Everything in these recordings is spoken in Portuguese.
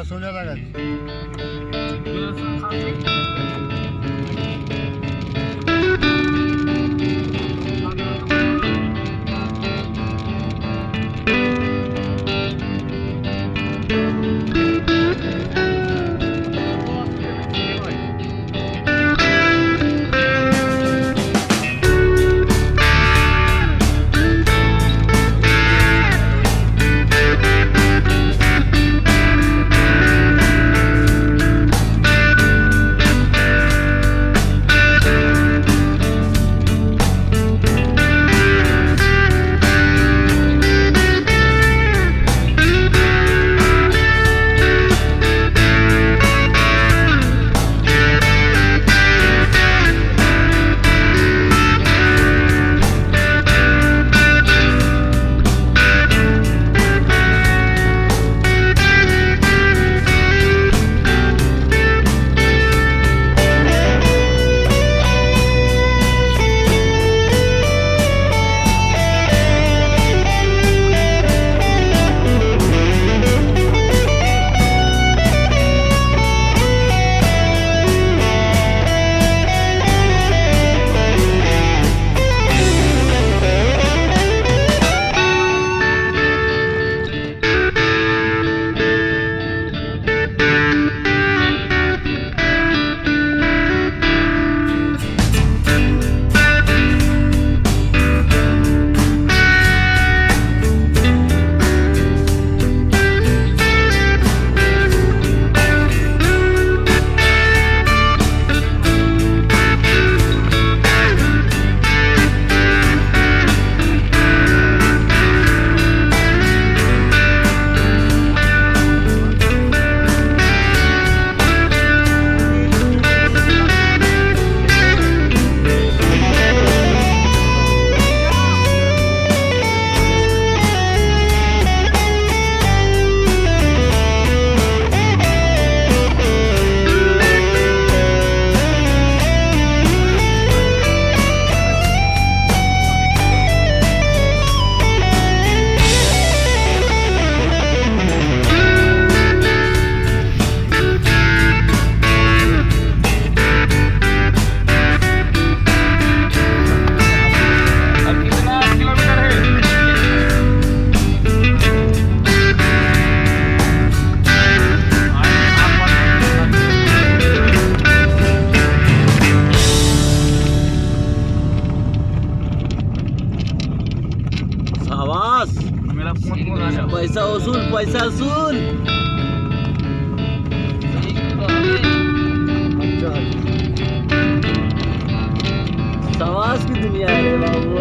हाँ सोलह अगस्त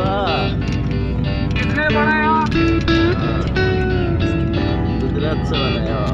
Ah, isso né, ó? Ah, isso né.